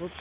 Whoops.